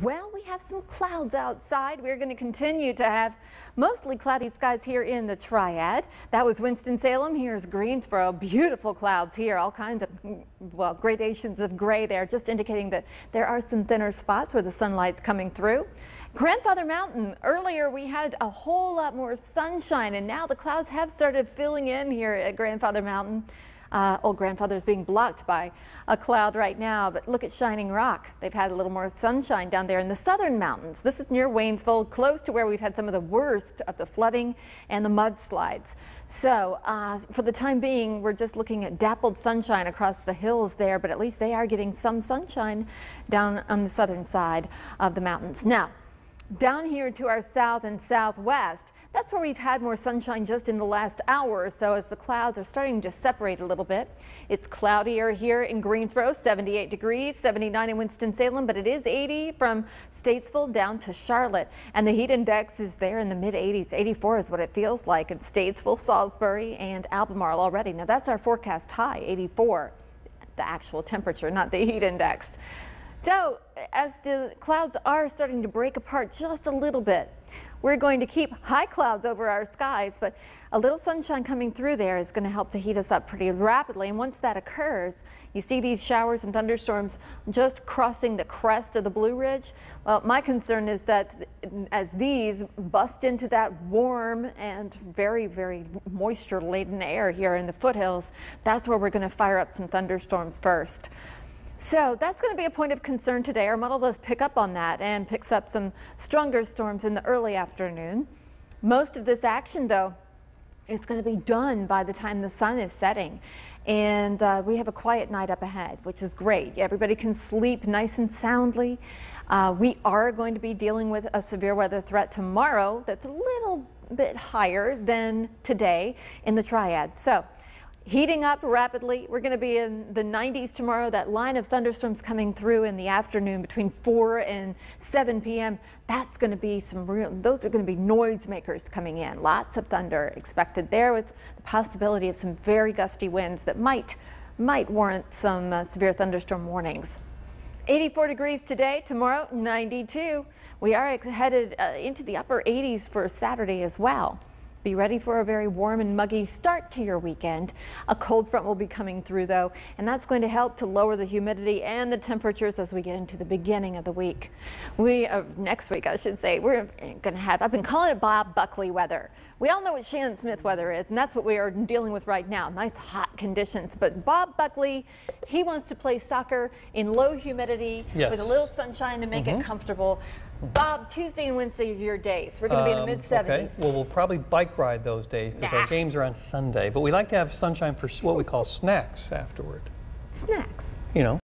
Well, we have some clouds outside. We're going to continue to have mostly cloudy skies here in the Triad. That was Winston-Salem. Here's Greensboro. Beautiful clouds here. All kinds of, well, gradations of gray there, just indicating that there are some thinner spots where the sunlight's coming through. Grandfather Mountain, earlier we had a whole lot more sunshine and now the clouds have started filling in here at Grandfather Mountain. Uh, old grandfather is being blocked by a cloud right now, but look at Shining Rock. They've had a little more sunshine down there in the southern mountains. This is near Waynesville, close to where we've had some of the worst of the flooding and the mudslides. So uh, for the time being, we're just looking at dappled sunshine across the hills there, but at least they are getting some sunshine down on the southern side of the mountains. Now, down here to our south and southwest, that's where we've had more sunshine just in the last hour or so as the clouds are starting to separate a little bit. It's cloudier here in Greensboro, 78 degrees, 79 in Winston-Salem, but it is 80 from Statesville down to Charlotte. And the heat index is there in the mid 80s. 84 is what it feels like in Statesville, Salisbury, and Albemarle already. Now that's our forecast high, 84, the actual temperature, not the heat index. So as the clouds are starting to break apart just a little bit, we're going to keep high clouds over our skies, but a little sunshine coming through there is going to help to heat us up pretty rapidly. And once that occurs, you see these showers and thunderstorms just crossing the crest of the Blue Ridge. Well, my concern is that as these bust into that warm and very, very moisture laden air here in the foothills, that's where we're going to fire up some thunderstorms first. So that's going to be a point of concern today. Our model does pick up on that and picks up some stronger storms in the early afternoon. Most of this action, though, is going to be done by the time the sun is setting. And uh, we have a quiet night up ahead, which is great. Everybody can sleep nice and soundly. Uh, we are going to be dealing with a severe weather threat tomorrow that's a little bit higher than today in the triad. So Heating up rapidly. We're going to be in the 90s tomorrow. That line of thunderstorms coming through in the afternoon between 4 and 7 p.m. That's going to be some real, those are going to be noise makers coming in. Lots of thunder expected there with the possibility of some very gusty winds that might, might warrant some uh, severe thunderstorm warnings. 84 degrees today, tomorrow 92. We are headed uh, into the upper 80s for Saturday as well. Be ready for a very warm and muggy start to your weekend. A cold front will be coming through though, and that's going to help to lower the humidity and the temperatures as we get into the beginning of the week. We, uh, next week I should say, we're going to have, I've been calling it Bob Buckley weather. We all know what Shannon Smith weather is, and that's what we are dealing with right now. Nice hot conditions, but Bob Buckley, he wants to play soccer in low humidity yes. with a little sunshine to make mm -hmm. it mm-hmm. comfortable. Bob, Tuesday and Wednesday are your days. We're going to be in the um, mid 70s. Okay. Well, we'll probably bike ride those days because nah. our games are on Sunday. But we like to have sunshine for what we call snacks afterward. Snacks? You know,